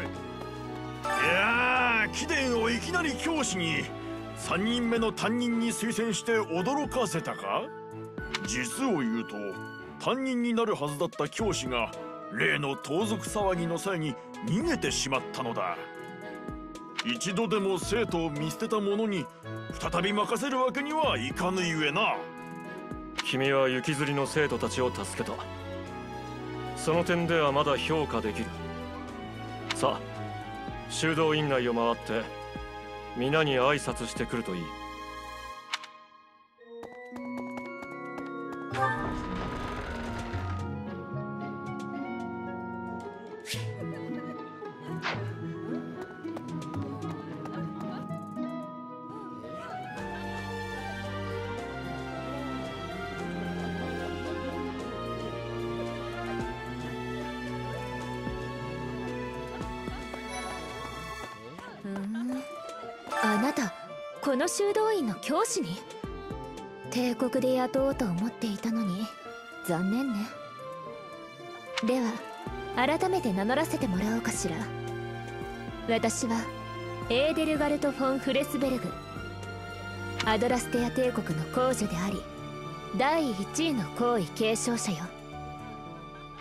い。や貴殿をいきなり教師に3人目の担任に推薦して驚かせたか？実を言うと担任になるはずだった教師が例の盗賊騒ぎの際に逃げてしまったのだ。一度でも生徒を見捨てた者に再び任せるわけにはいかぬゆえな。君は行きずりの生徒たちを助けた。その点ではまだ評価できる。さあ修道院内を回って皆に挨拶してくるといい。師に？帝国で雇おうと思っていたのに。残念ね。では改めて名乗らせてもらおうかしら。私はエーデルガルト・フォン・フレスベルグ。アドラステア帝国の皇女であり第1位の皇位継承者よ。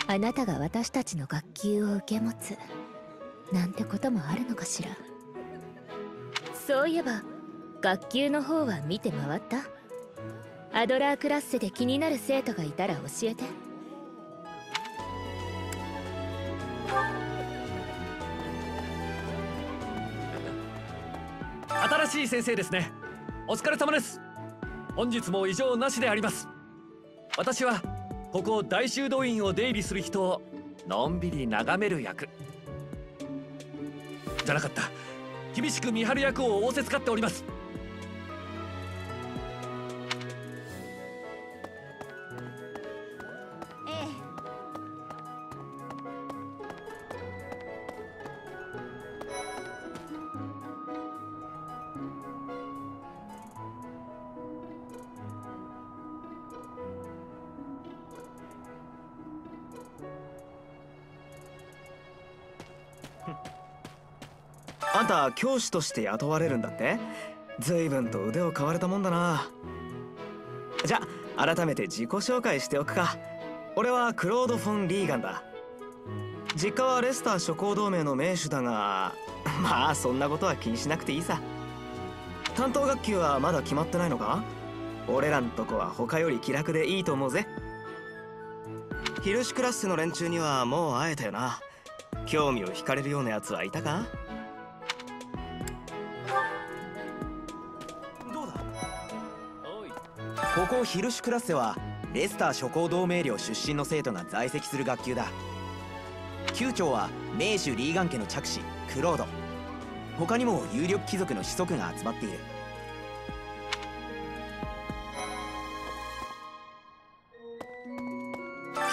あなたが私たちの学級を受け持つなんてこともあるのかしら。そういえば学級の方は見て回った？アドラークラッセで気になる生徒がいたら教えて。新しい先生ですね。お疲れ様です。本日も異常なしであります。私はここ大修道院を出入りする人をのんびり眺める役。じゃなかった。厳しく見張る役を仰せつかっております。あんた教師として雇われるんだって？随分と腕を買われたもんだな。じゃあ改めて自己紹介しておくか。俺はクロード・フォン・リーガンだ。実家はレスター諸行同盟の名手だが まあそんなことは気にしなくていいさ。担当学級はまだ決まってないのか？俺らんとこは他より気楽でいいと思うぜ。ヒルシクラッセの連中にはもう会えたよな。興味を惹かれるようなやつはいたか？ここヒルシュクラッセはレスター諸行同盟寮出身の生徒が在籍する学級だ。級長は名手リーガン家の着手クロード。他にも有力貴族の子息が集まっている。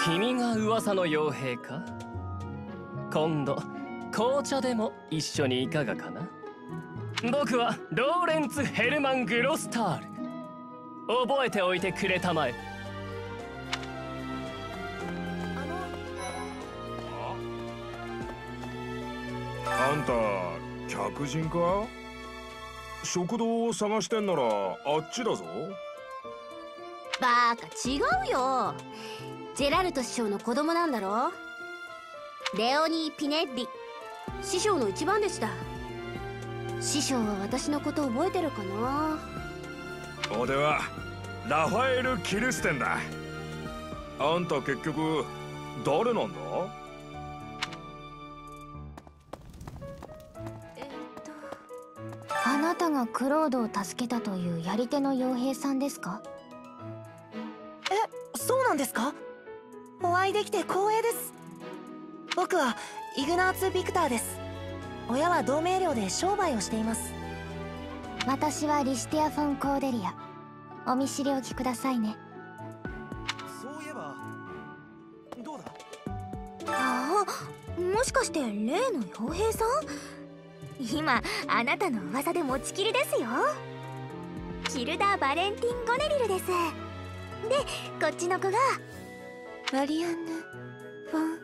君が噂の傭兵か？今度紅茶でも一緒にいかがかな？僕はローレンツ・ヘルマン・グロスタール。覚えておいてくれたまえ。あんた客人か？食堂を探してんならあっちだぞ。バーカ違うよ。ジェラルト師匠の子供なんだろ？レオニー・ピネッリ。師匠の一番弟子だ。師匠は私のこと覚えてるかな？俺はラファエル・キルステンだ。あんた結局誰なんだ？あなたがクロードを助けたというやり手の傭兵さんですか？えそうなんですか？お会いできて光栄です。僕はイグナーツ・ビクターです。親は同盟寮で商売をしています私はリシティア・フォン・コーデリア。お見知りおきくださいね。そういえばどうだ？ああもしかして例の傭兵さん？今あなたの噂で持ちきりですよ。キルダ・バレンティン・ゴネリルです。こっちの子がマリアンヌ・フォン・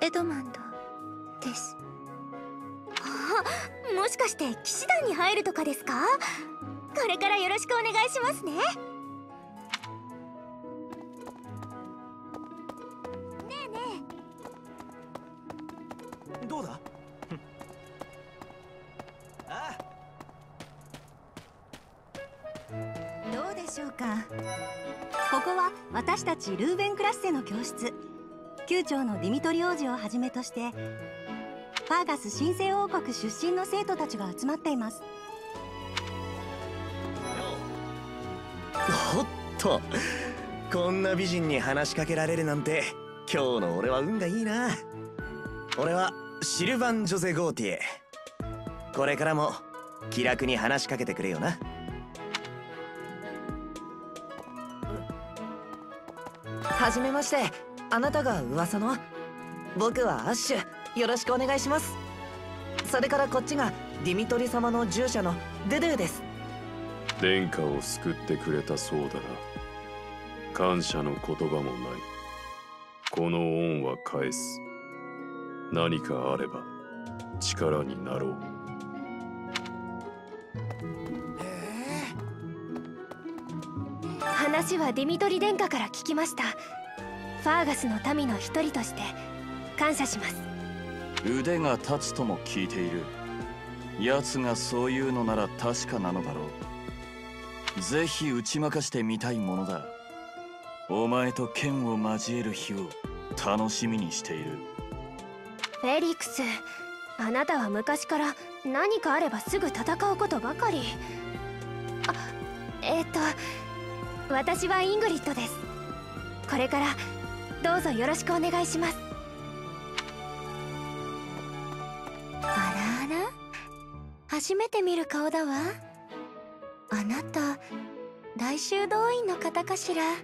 エドマンドですあ もしかして騎士団に入るとかですか？これからよろしくお願いしますね。ねえねどうだ？あどうでしょうか？ここは私たちルーベンクラッセの教室。宮長のディミトリ王子をはじめとしてファーガス神聖王国出身の生徒たちが集まっています。おっと。こんな美人に話しかけられるなんて今日の俺は運がいいな。俺はシルヴァン・ジョゼ・ゴーティエ。これからも気楽に話しかけてくれよな。はじめまして。あなたが噂の？僕はアッシュよろしくお願いします。それからこっちがディミトリ様の従者のドゥドゥです。殿下を救ってくれたそうだな。感謝の言葉もない。この恩は返す。何かあれば力になろう。話はディミトリ殿下から聞きました。ファーガスの民の一人として感謝します腕が立つとも聞いている。奴がそういうのなら確かなのだろう。ぜひ打ち負かしてみたいものだ。お前と剣を交える日を楽しみにしている。フェリックスあなたは昔から何かあればすぐ戦うことばかり。あえっ、と私はイングリッドです。これからどうぞよろしくお願いします。初めて見る顔だわ。あなた大修道院の方かしら？あ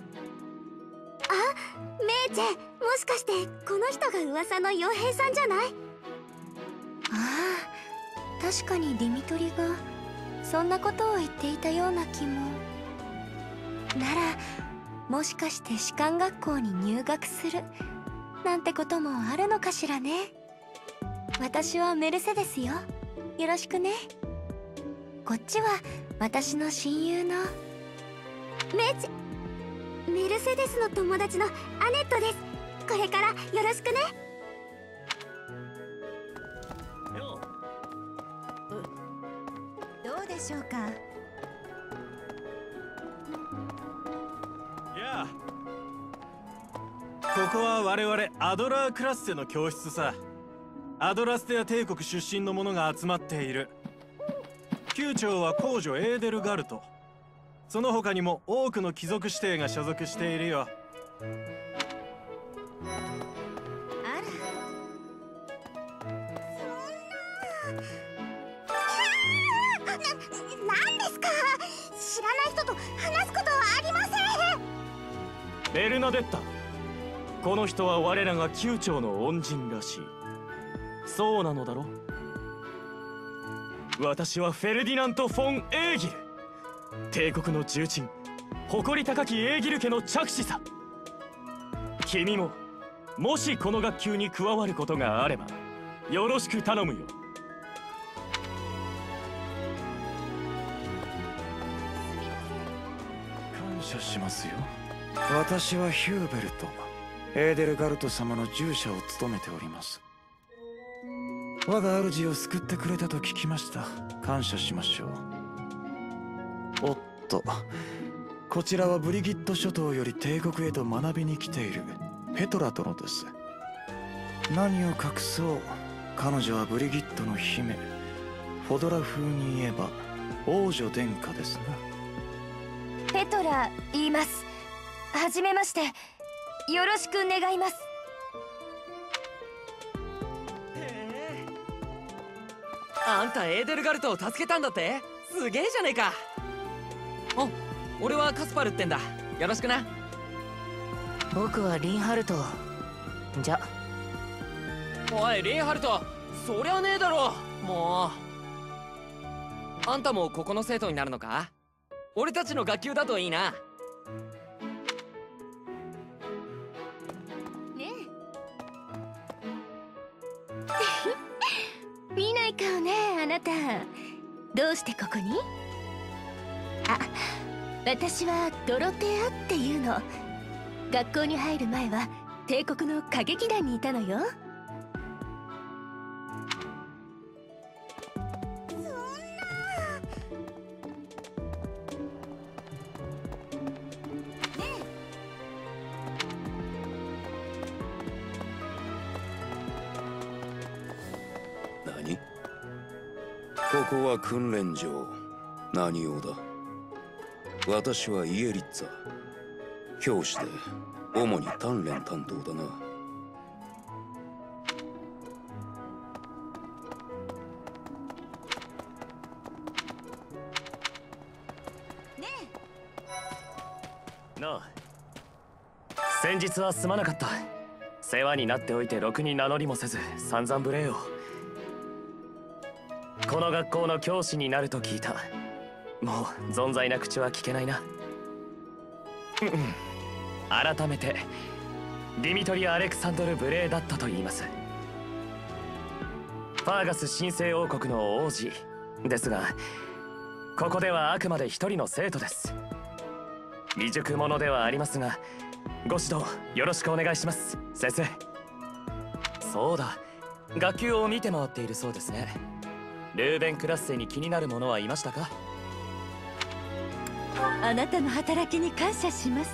メイチェもしかしてこの人が噂の傭兵さんじゃない？ああ確かにディミトリがそんなことを言っていたような気も。ならもしかして士官学校に入学するなんてこともあるのかしらね。私はメルセデスよよろしくね。こっちは私の親友のメイチェメルセデスの友達のアネットです。これからよろしくね。どうでしょうか？ここは我々アドラークラッセの教室さアドラステア帝国出身の者が集まっている。宮長は公女エーデルガルト。その他にも多くの貴族指定が所属しているよ。な、なんですか？知らない人と話すことはありません。ベルナデッタ。この人は我らが宮長の恩人らしいそうなのだろ？私はフェルディナント・フォン・エーギル。帝国の重鎮誇り高きエーギル家の着手さ。君ももしこの学級に加わることがあればよろしく頼むよ。感謝しますよ。私はヒューベルトエーデルガルト様の従者を務めております我が主を救ってくれたと聞きました感謝しましょうおっとこちらはブリギット諸島より帝国へと学びに来ているペトラ殿です何を隠そう彼女はブリギットの姫フォドラ風に言えば王女殿下ですなペトラ言いますはじめましてよろしく願いますあんたエーデルガルトを助けたんだって？すげえじゃねえか。お俺はカスパルってんだ。よろしくな。僕はリンハルトじゃ。おいリンハルト。そりゃねえだろ。もう。あんたもここの生徒になるのか？俺たちの学級だといいな。ねえ。見ない顔ねあなた。どうしてここに？あ私はドロテアっていうの。学校に入る前は帝国の歌劇団にいたのよ。ここは訓練場。何用だ？私はイエリッツァ。教師で主に鍛錬担当だな。なあ。先日はすまなかった。世話になっておいてろくに名乗りもせず散々無礼を。この学校の教師になると聞いた。もう存在な口は聞けないな。改めてディミトリ・アレクサンドル・ブレーだったと言います。ファーガス神聖王国の王子ですがここではあくまで一人の生徒です。未熟者ではありますがご指導よろしくお願いします。先生。そうだ。学級を見て回っているそうですね。ルーベンクラッセに気になる者はいましたか？あなたの働きに感謝します。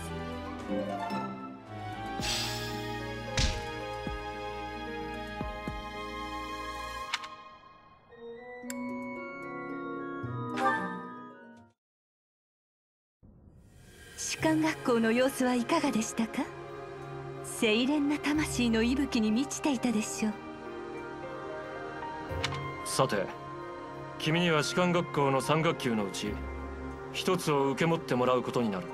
士官学校の様子はいかがでしたか？清廉な魂の息吹に満ちていたでしょう。さて君には士官学校の3学級のうち一つを受け持ってもらうことになる。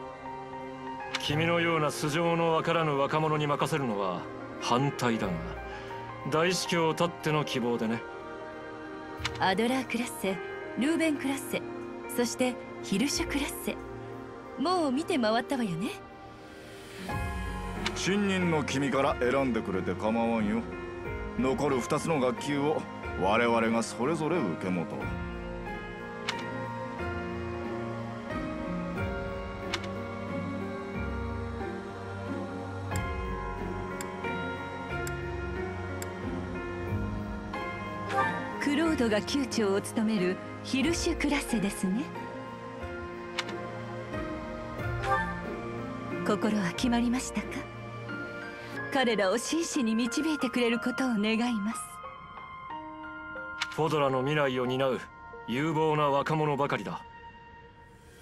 君のような素性のわからぬ若者に任せるのは反対だが大司教たっての希望でね。アドラークラッセルーベンクラッセそしてヒルシュクラッセ。もう見て回ったわよね。新任の君から選んでくれて構わんよ。残る2つの学級を我々がそれぞれ受け持とう。クロードが級長を務めるヒルシュクラッセですね。心は決まりましたか？彼らを真摯に導いてくれることを願います。フォドラの未来を担う有望な若者ばかりだ。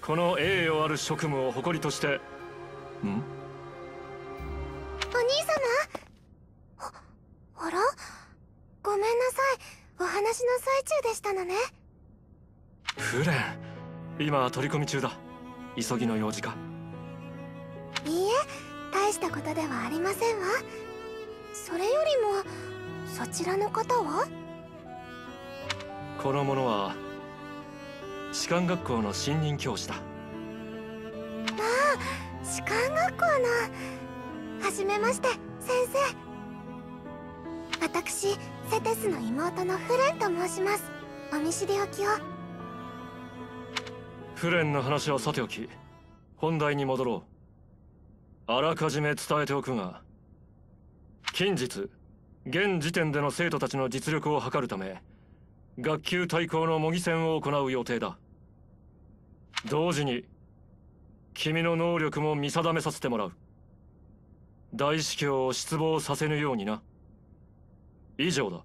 この栄誉ある職務を誇りとして。ん？お兄様？ああら？ごめんなさい。お話の最中でしたのね。フレン今取り込み中だ。急ぎの用事かいいえ大したことではありませんわ。それよりもそちらの方は？この者は士官学校の新任教師だ。まあ士官学校のはじめまして先生。私セテスの妹のフレンと申します。お見知りおきを。フレンの話はさておき本題に戻ろう。あらかじめ伝えておくが近日現時点での生徒たちの実力を測るため学級対抗の模擬戦を行う予定だ。同時に君の能力も見定めさせてもらう。大司教を失望させぬようにな。以上だ。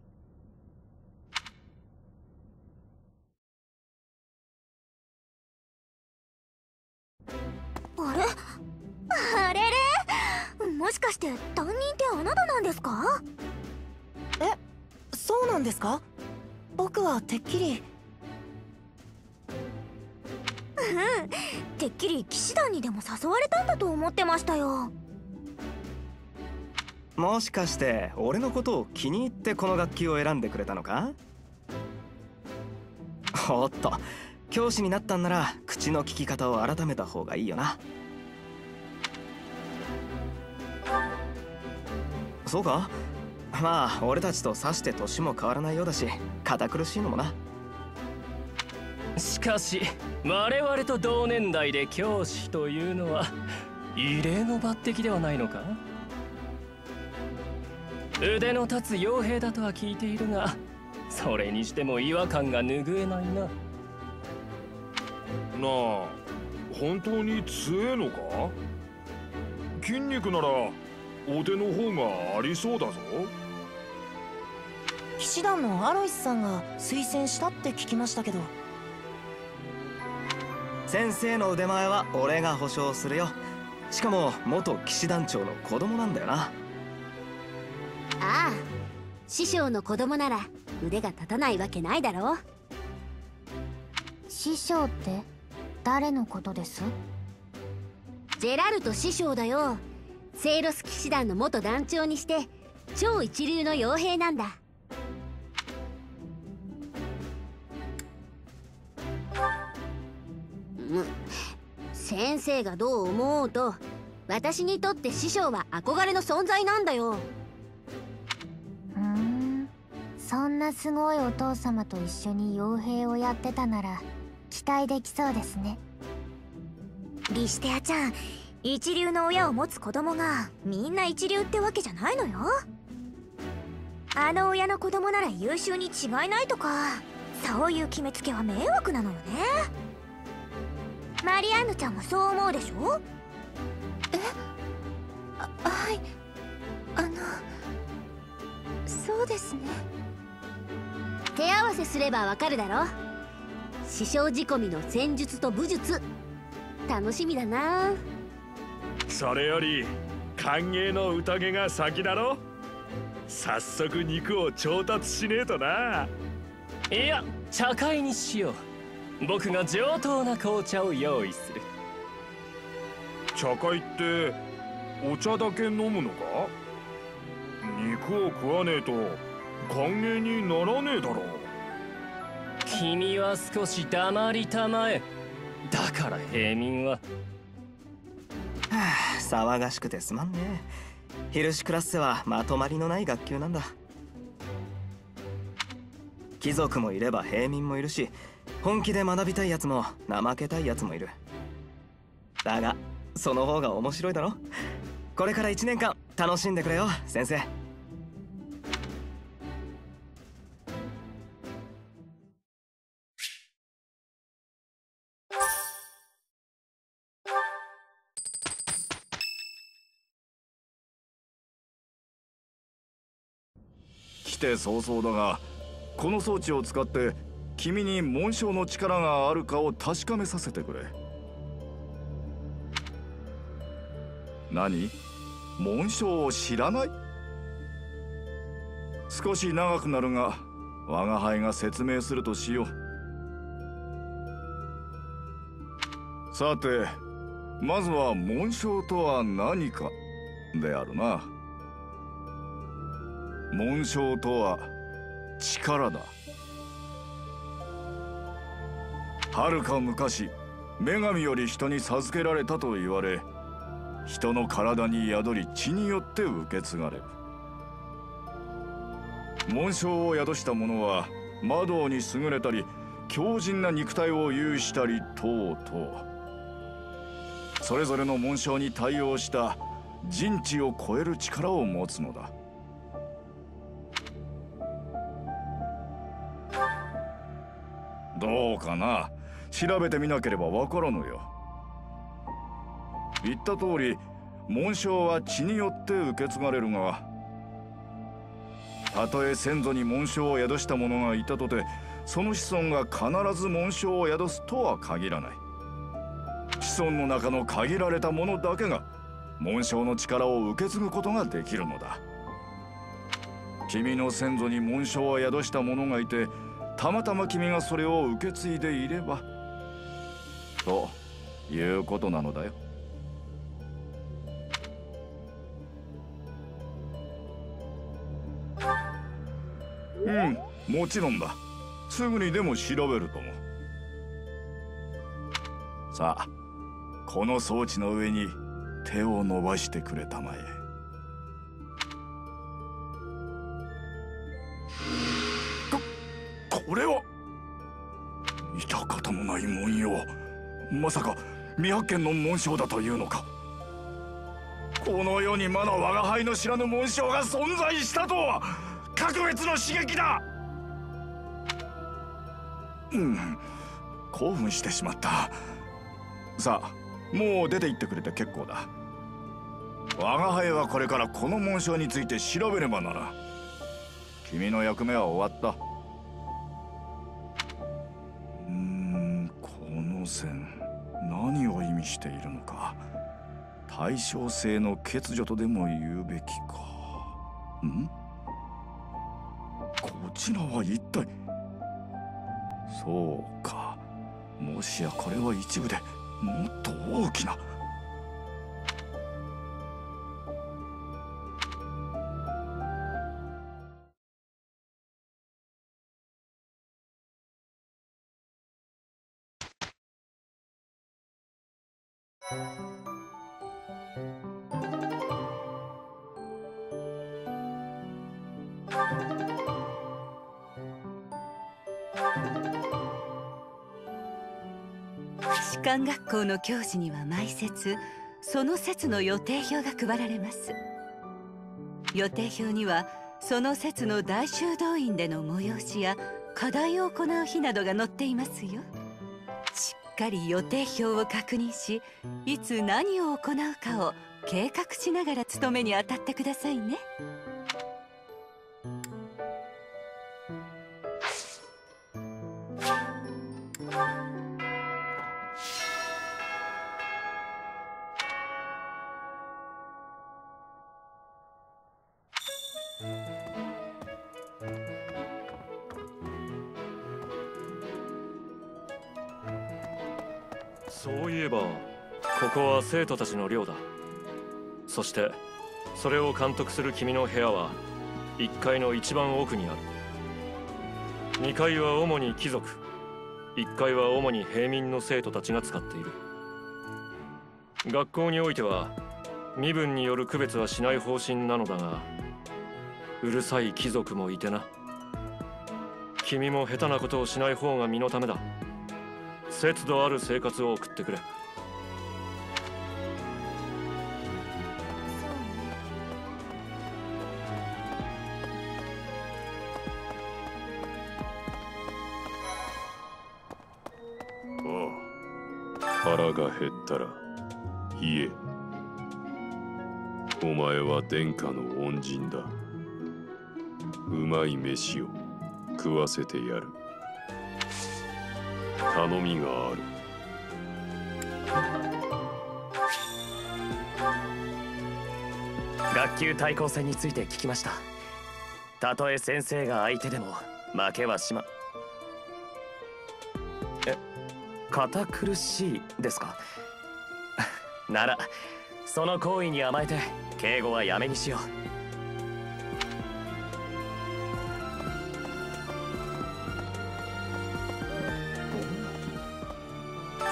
あれ？あれれ？もしかして担任ってあなたなんですか？えそうなんですか？僕はてっきり。うんてっきり騎士団にでも誘われたんだと思ってましたよ。もしかして俺のことを気に入ってこの楽器を選んでくれたのか？おっと。教師になったんなら口の聞き方を改めた方がいいよな。そうか？まあ俺たちとさして年も変わらないようだし堅苦しいのもな。しかし我々と同年代で教師というのは異例の抜擢ではないのか？腕の立つ傭兵だとは聞いているがそれにしても違和感が拭えないな。なあ本当に強えのか？筋肉なら腕の方がありそうだぞ騎士団のアロイスさんが推薦したって聞きましたけど。先生の腕前は俺が保証するよ。しかも元騎士団長の子供なんだよな。ああ師匠の子供なら腕が立たないわけないだろ師匠って誰のことです？ジェラルト師匠だよ。セイロス騎士団の元団長にして超一流の傭兵なんだむ先生がどう思おうと私にとって師匠は憧れの存在なんだよ。ふん。そんなすごいお父様と一緒に傭兵をやってたなら期待できそうですね。リシテアちゃん一流の親を持つ子供がみんな一流ってわけじゃないのよ。あの親の子供なら優秀に違いないとかそういう決めつけは迷惑なのよねマリアンヌちゃんもそう思うでしょ？はい。あのそうですね。手合わせすればわかるだろ？師匠仕込みの戦術と武術。楽しみだな。それより歓迎の宴が先だろ？早速肉を調達しねえとな。いや茶会にしよう僕が上等な紅茶を用意する。茶会ってお茶だけ飲むのか？肉を食わねえと歓迎にならねえだろ君は少し黙りたまえ。だから平民は。はあ騒がしくてすまんね。ヒルシュクラッセはまとまりのない学級なんだ。貴族もいれば平民もいるし本気で学びたいやつも怠けたいやつもいる。だがその方が面白いだろ？これから1年間楽しんでくれよ先生。来て早々だがこの装置を使って君に紋章の力があるかを確かめさせてくれ。何？紋章を知らない？少し長くなるが我が輩が説明するとしよう。さてまずは紋章とは何かであるな。紋章とは力だ。はるか昔女神より人に授けられたと言われ人の体に宿り血によって受け継がれる。紋章を宿した者は魔道に優れたり強靭な肉体を有したり等々。それぞれの紋章に対応した人知を超える力を持つのだ。どうかな？調べてみなければわからぬよ。言った通り紋章は血によって受け継がれるがたとえ先祖に紋章を宿した者がいたとてその子孫が必ず紋章を宿すとは限らない。子孫の中の限られた者だけが紋章の力を受け継ぐことができるのだ。君の先祖に紋章を宿した者がいてたまたま君がそれを受け継いでいればということなのだよ。うんもちろんだ。すぐにでも調べるともさあこの装置の上に手を伸ばしてくれたまえ。まさか未発見の紋章だというのか。この世にまだ我が輩の知らぬ紋章が存在したとは格別の刺激だ。うん。興奮してしまった。さあもう出て行ってくれて結構だ。我が輩はこれからこの紋章について調べねばならん。君の役目は終わった。対称性の欠如とでも言うべきか。ん？こちらは一体？そうか。もしやこれは一部でもっと大きな。官学校の教師には毎節その節の予定表が配られます。予定表にはその節の大修道院での催しや課題を行う日などが載っていますよ。しっかり予定表を確認しいつ何を行うかを計画しながら務めに当たってくださいね。生徒たちの寮だ。そしてそれを監督する君の部屋は1階の一番奥にある。2階は主に貴族。1階は主に平民の生徒たちが使っている。学校においては身分による区別はしない方針なのだがうるさい貴族もいてな。君も下手なことをしない方が身のためだ。節度ある生活を送ってくれ。ったら言え。お前は殿下の恩人だ。うまい飯を食わせてやる。頼みがある。学級対抗戦について聞きました。たとえ先生が相手でも負けはしまえ堅苦しいですか？ならその行為に甘えて敬語はやめにしよう。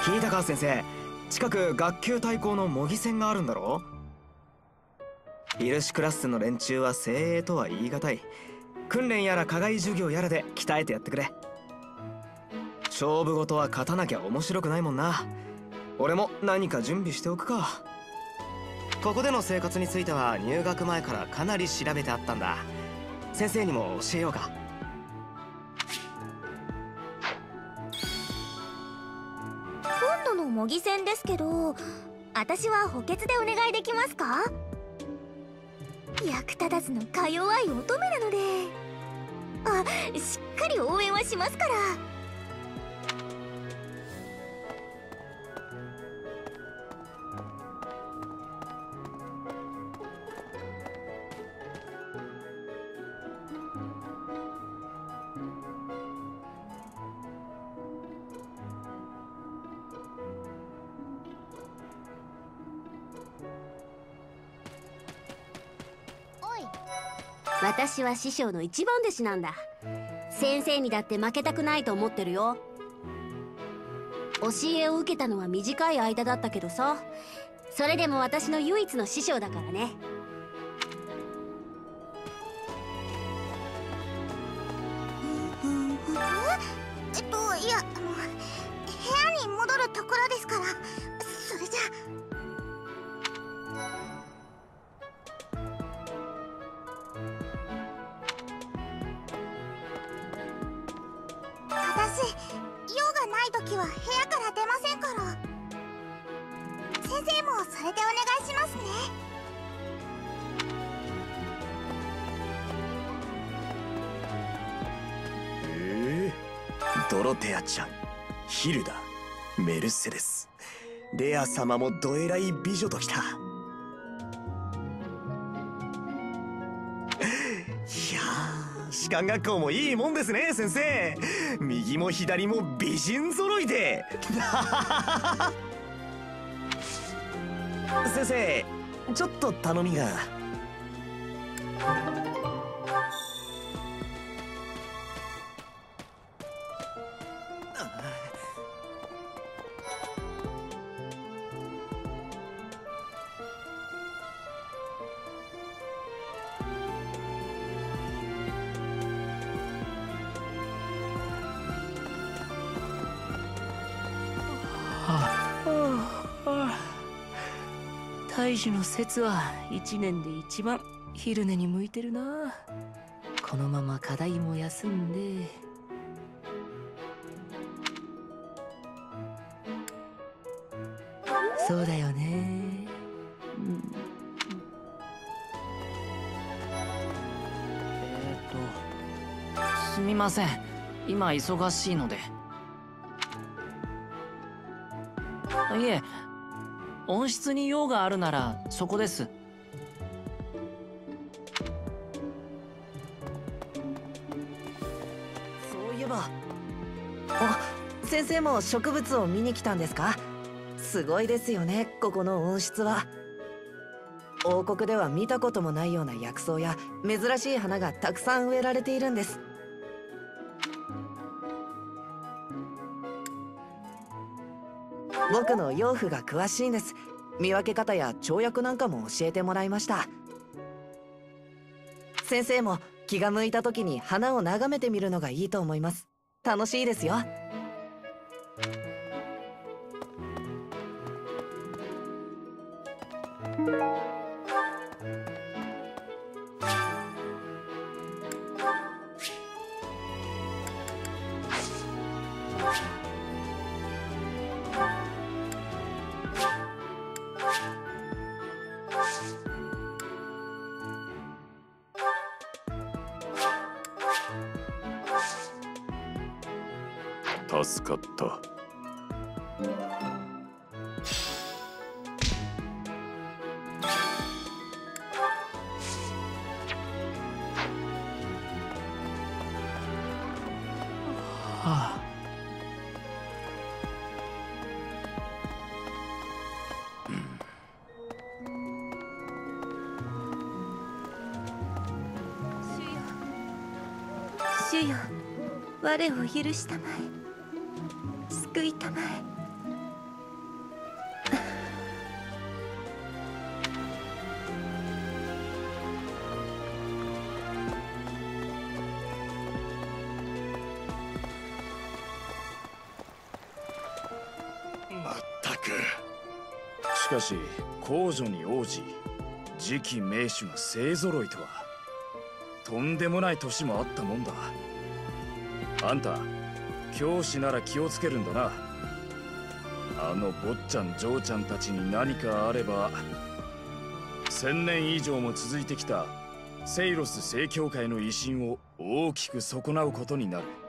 聞いたか先生。近く学級対抗の模擬戦があるんだろヒルシクラッセの連中は精鋭とは言い難い。訓練やら課外授業やらで鍛えてやってくれ。勝負事は勝たなきゃ面白くないもんな。俺も何か準備しておくか。ここでの生活については入学前からかなり調べてあったんだ。先生にも教えようか。今度の模擬戦ですけど私は補欠でお願いできますか？役立たずのか弱い乙女なので。あしっかり応援はしますから。私は師匠の一番弟子なんだ。先生にだって負けたくないと思ってるよ。教えを受けたのは短い間だったけどさ。それでも私の唯一の師匠だからね。ドロテアちゃんヒルダメルセデス。レア様もどえらい美女ときた。いや士官学校もいいもんですね先生。右も左も美人揃いで。先生ちょっと頼みが。大樹の説は一年で一番昼寝に向いてるな。このまま課題も休んで。そうだよね。うん。えーとすみません。今忙しいので。いえ温室に用があるならそこです。そういえば。あ先生も植物を見に来たんですか？すごいですよねここの温室は。王国では見たこともないような薬草や珍しい花がたくさん植えられているんです。僕の養父が詳しいんです。見分け方や跳躍なんかも教えてもらいました。先生も気が向いた時に花を眺めてみるのがいいと思います。楽しいですよ。助かった。はあ。主よ。我を許したまえ。いたまえまったく。しかし皇女に王子次期名手が勢ぞろいとは。とんでもない年もあったもんだ。あんた教師なら気をつけるんだな。あの坊ちゃん嬢ちゃんたちに何かあれば千年以上も続いてきたセイロス正教会の威信を大きく損なうことになる。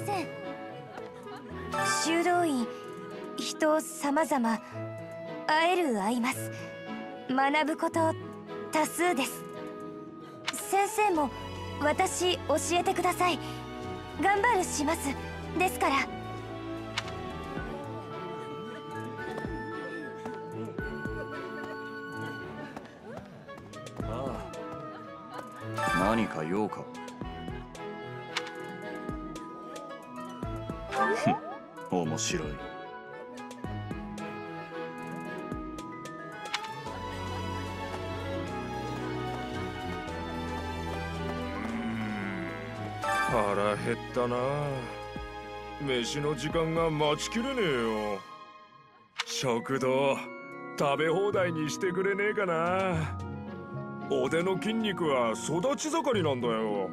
せん。修道院人様々会える会います。学ぶこと多数です。先生も私教えてください。頑張るします。ですから。ああ。何か用か？面白い。腹減ったな。飯の時間が待ちきれねえよ。食堂食べ放題にしてくれねえかな。腕の筋肉は育ち盛りなんだよ。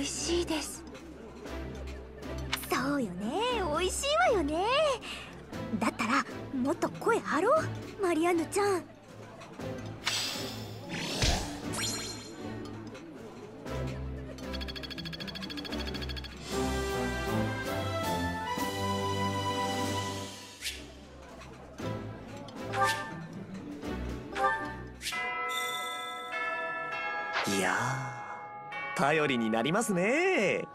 美味しいです。そうよね。美味しいわよね。だったらもっと声張ろうマリアンヌちゃん。頼りになりますね。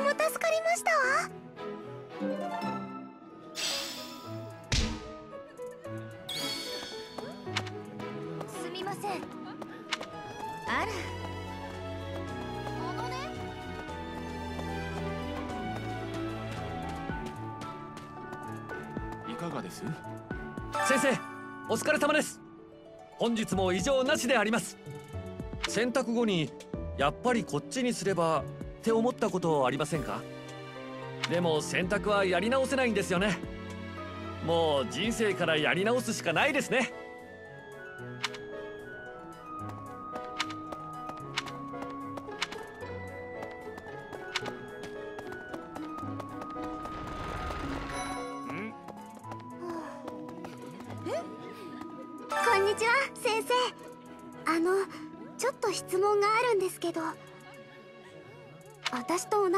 も助かりましたわ。すみません。あら。あのね。いかがです？先生お疲れ様です。本日も異常なしであります。洗濯後にやっぱりこっちにすればって思ったことありませんか？でも選択はやり直せないんですよね。もう人生からやり直すしかないですね。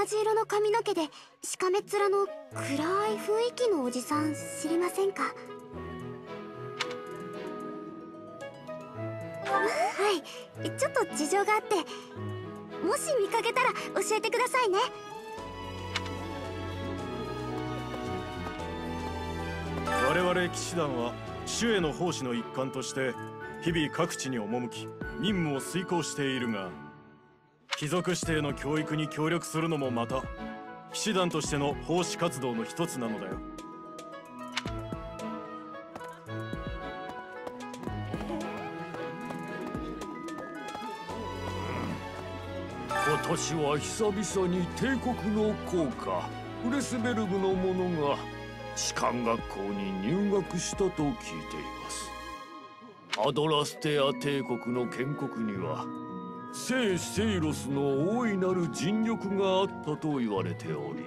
じ色の髪の毛でしかめっ面の暗い雰囲気のおじさん知りませんか？はい。ちょっと事情があって。もし見かけたら教えてくださいね。我々騎士団は主への奉仕の一環として日々各地に赴き任務を遂行しているが貴族指定の教育に協力するのもまた騎士団としての奉仕活動の一つなのだよ。今年は久々に帝国の校歌フレスベルグの者が士官学校に入学したと聞いています。アドラステア帝国の建国には聖セイロスの大いなる尽力があったと言われており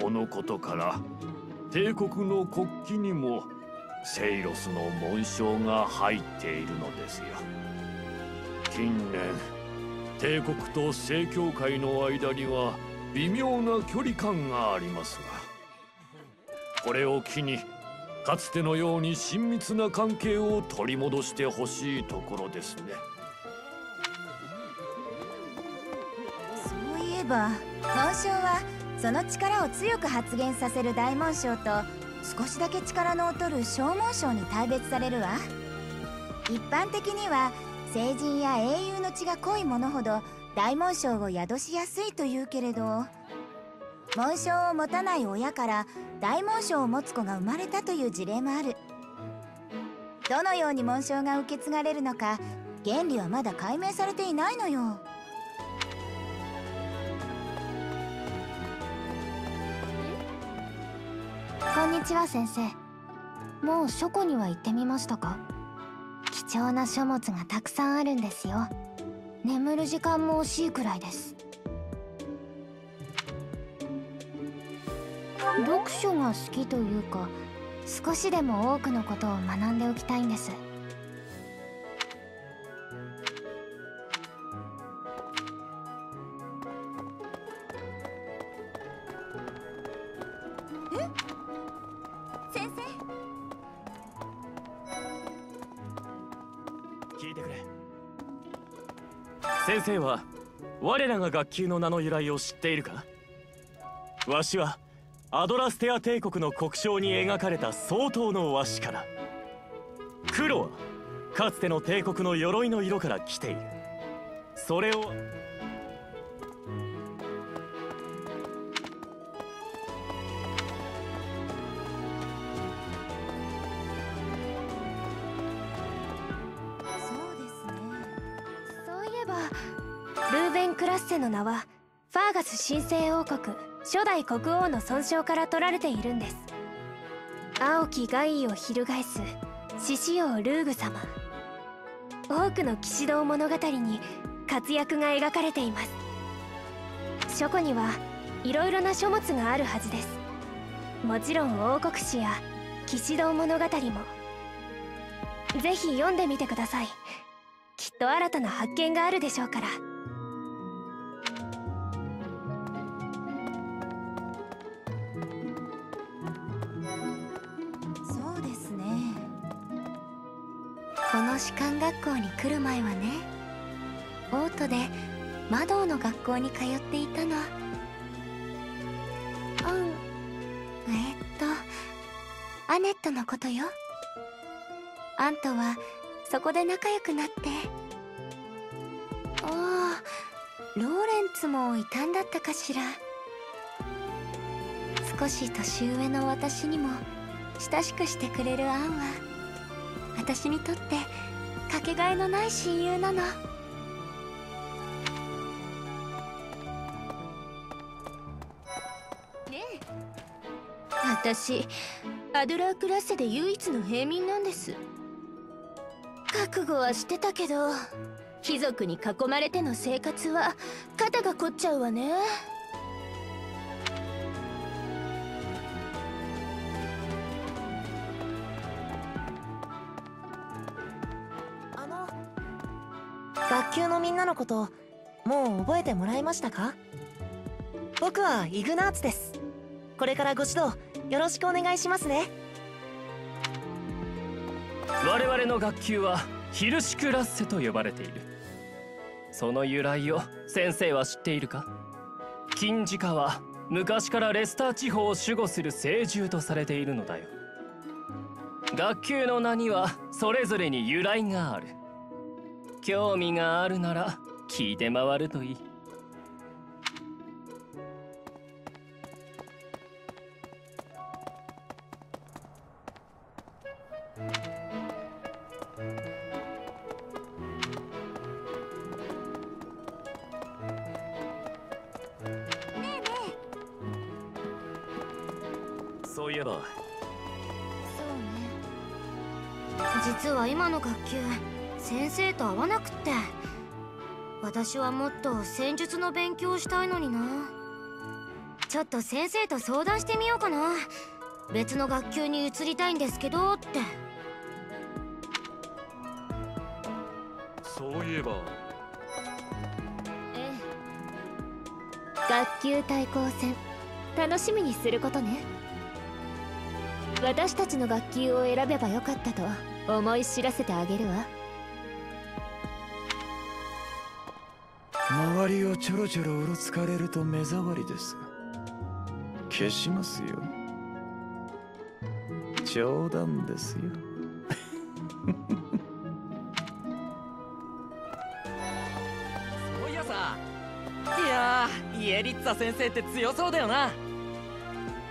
このことから帝国の国旗にもセイロスの紋章が入っているのですよ。近年帝国と正教会の間には微妙な距離感がありますがこれを機にかつてのように親密な関係を取り戻してほしいところですね。えば紋章はその力を強く発現させる大紋章と少しだけ力の劣る小紋章に大別されるわ。一般的には聖人や英雄の血が濃いものほど大紋章を宿しやすいというけれど紋章を持たない親から大紋章を持つ子が生まれたという事例もある。どのように紋章が受け継がれるのか原理はまだ解明されていないのよ。こんにちは先生。もう書庫には行ってみましたか？貴重な書物がたくさんあるんですよ。眠る時間も惜しいくらいです。読書が好きというか少しでも多くのことを学んでおきたいんです。先生は我らが学級の名の由来を知っているか？わしはアドラステア帝国の国章に描かれた相当の和紙から。黒はかつての帝国の鎧の色から来ている。それをラッセの名はファーガス神聖王国初代国王の尊称から取られているんです。青き外位を翻す獅子王ルーグ様。多くの騎士道物語に活躍が描かれています。書庫にはいろいろな書物があるはずです。もちろん王国史や騎士道物語も。ぜひ読んでみてください。きっと新たな発見があるでしょうから。来る前はねオートで魔導の学校に通っていたの。うん。えっとアネットのことよ。アンとはそこで仲良くなって。ああローレンツもいたんだったかしら。少し年上の私にも親しくしてくれるアンは私にとってかけがえのない親友なの。私アドラークラッセで唯一の平民なんです。覚悟はしてたけど貴族に囲まれての生活は肩が凝っちゃうわね。級のみんなのこともう覚えてもらいましたか？僕はイグナーツです。これからご指導よろしくお願いしますね。我々の学級はヒルシクラッセと呼ばれている。その由来を先生は知っているか？金字架は昔からレスター地方を守護する聖獣とされているのだよ。学級の名にはそれぞれに由来がある。興味があるなら聞いて回るといい。そういえば。実は今の学級先生と会わなくって。私はもっと戦術の勉強をしたいのにな。ちょっと先生と相談してみようかな。別の学級に移りたいんですけどって。そういえば。学級対抗戦。楽しみにすることね。私たちの学級を選べばよかったと思い知らせてあげるわ周りをちょろちょろうろつかれると目障りです消しますよ。冗談ですよ。そういやさ。いやーイエリッツァ先生って強そうだよな。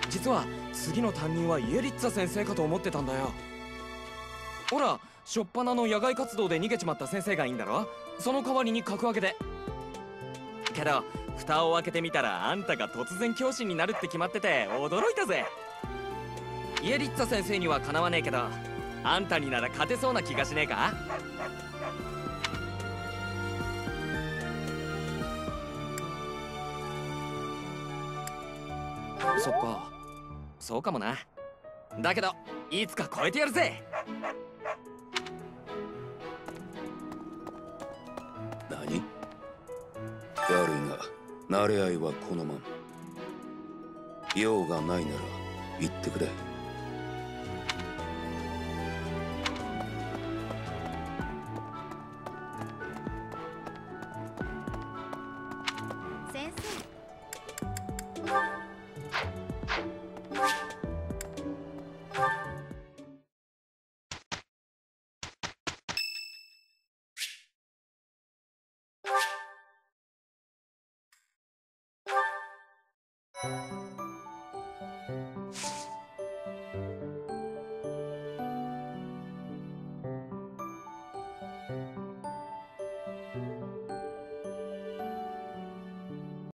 実は次の担任はイエリッツァ先生かと思ってたんだよ。ほら初っ端の野外活動で逃げちまった先生がいいんだろ？その代わりに格上げでけど蓋を開けてみたらあんたが突然教師になるって決まってて驚いたぜ。イエリッツァ先生にはかなわねえけどあんたになら勝てそうな気がしねえか？そっか。そうかもな。だけどいつか超えてやるぜ。何？悪いが慣れ合いはこのまま。用がないなら言ってくれ。